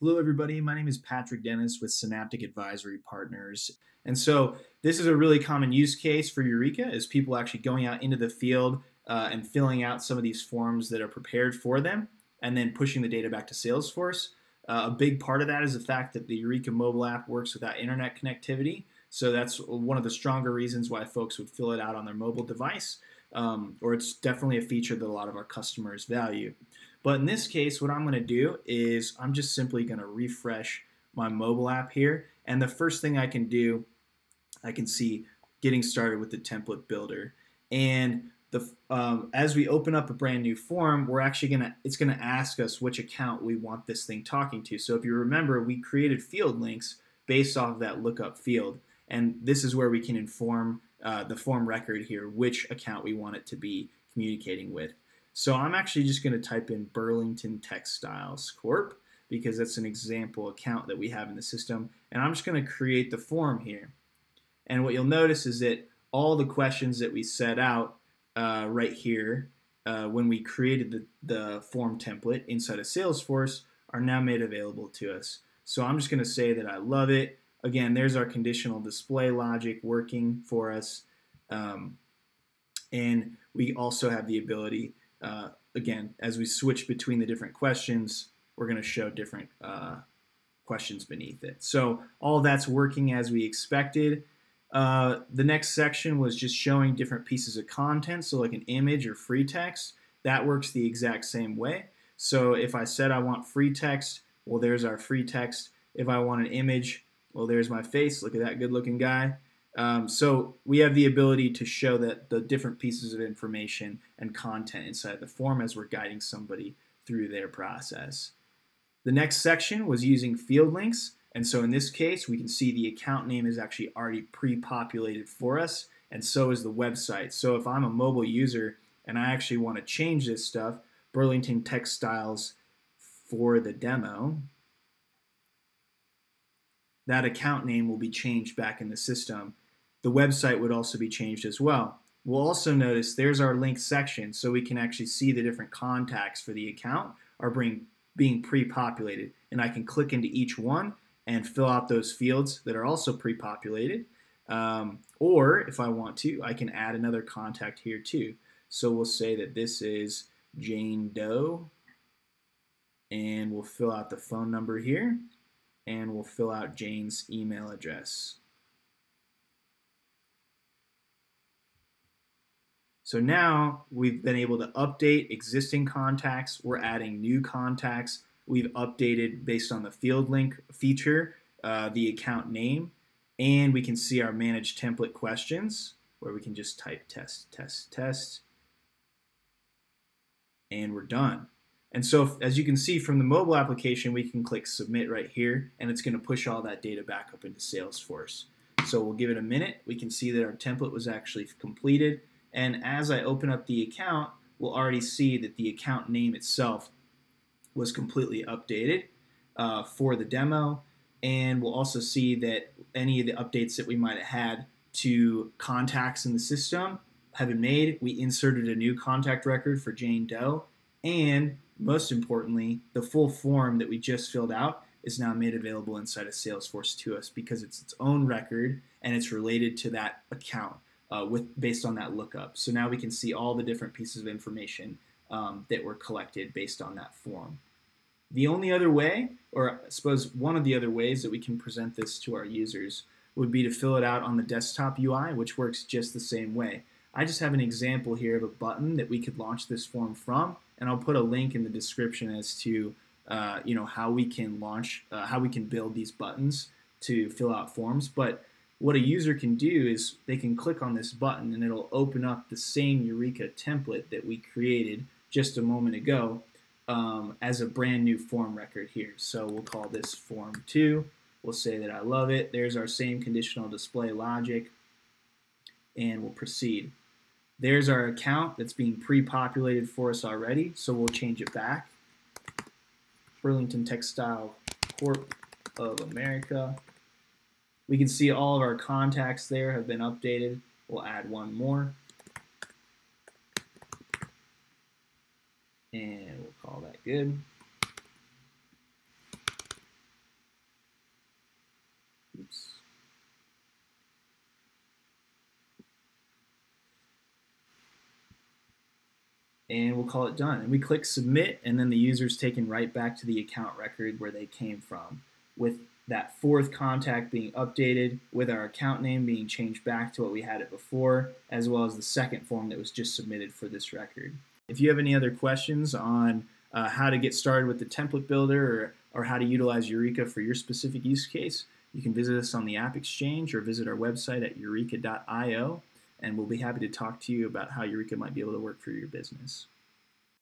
Hello, everybody. My name is Patrick Dennis with Synaptic Advisory Partners. And so, this is a really common use case for Youreka is people actually going out into the field uh, and filling out some of these forms that are prepared for them and then pushing the data back to Salesforce. Uh, a big part of that is the fact that the Youreka mobile app works without internet connectivity. So, that's one of the stronger reasons why folks would fill it out on their mobile device. Um, or it's definitely a feature that a lot of our customers value. But in this case, what I'm going to do is I'm just simply going to refresh my mobile app here. And the first thing I can do, I can see getting started with the template builder. And the, um, as we open up a brand new form, we're actually gonna it's gonna ask us which account we want this thing talking to. So if you remember, we created field links based off of that lookup field, and this is where we can inform uh, the form record here which account we want it to be communicating with. So I'm actually just going to type in Burlington Textiles Corp because that's an example account that we have in the system. And I'm just going to create the form here. And what you'll notice is that all the questions that we set out uh, right here uh, when we created the, the form template inside of Salesforce are now made available to us. So I'm just going to say that I love it. Again, there's our conditional display logic working for us. Um, and we also have the ability uh, again, as we switch between the different questions, we're going to show different uh, questions beneath it. So all that's working as we expected. Uh, the next section was just showing different pieces of content, so like an image or free text. That works the exact same way. So if I said I want free text, well, there's our free text. If I want an image, well, there's my face. Look at that good looking guy. Um, so we have the ability to show that the different pieces of information and content inside the form as we're guiding somebody through their process. The next section was using field links. And so in this case, we can see the account name is actually already pre-populated for us, and so is the website. So if I'm a mobile user and I actually want to change this stuff, Burlington Textiles for the demo, that account name will be changed back in the system the website would also be changed as well. We'll also notice there's our link section so we can actually see the different contacts for the account are being, being pre-populated. And I can click into each one and fill out those fields that are also pre-populated. Um, or if I want to, I can add another contact here too. So we'll say that this is Jane Doe and we'll fill out the phone number here and we'll fill out Jane's email address. So now we've been able to update existing contacts. We're adding new contacts. We've updated based on the field link feature, uh, the account name, and we can see our managed template questions where we can just type test, test, test, and we're done. And so as you can see from the mobile application, we can click submit right here, and it's gonna push all that data back up into Salesforce. So we'll give it a minute. We can see that our template was actually completed. And as I open up the account, we'll already see that the account name itself was completely updated uh, for the demo. And we'll also see that any of the updates that we might have had to contacts in the system have been made. We inserted a new contact record for Jane Doe. And most importantly, the full form that we just filled out is now made available inside of Salesforce to us because it's its own record and it's related to that account uh, with based on that lookup. So now we can see all the different pieces of information um, that were collected based on that form. The only other way, or I suppose one of the other ways that we can present this to our users would be to fill it out on the desktop UI, which works just the same way. I just have an example here of a button that we could launch this form from, and I'll put a link in the description as to uh, you know how we can launch, uh, how we can build these buttons to fill out forms. But what a user can do is they can click on this button and it'll open up the same Youreka template that we created just a moment ago um, as a brand new form record here. So we'll call this form 2. We'll say that I love it. There's our same conditional display logic and we'll proceed. There's our account that's being pre-populated for us already, so we'll change it back. Burlington Textile Corp of America. We can see all of our contacts there have been updated. We'll add one more. And we'll call that good. And we'll call it done. And we click submit, and then the user's taken right back to the account record where they came from, with that fourth contact being updated, with our account name being changed back to what we had it before, as well as the second form that was just submitted for this record. If you have any other questions on uh, how to get started with the template builder or, or how to utilize Youreka for your specific use case, you can visit us on the App Exchange or visit our website at youreka.io and we'll be happy to talk to you about how Youreka might be able to work for your business.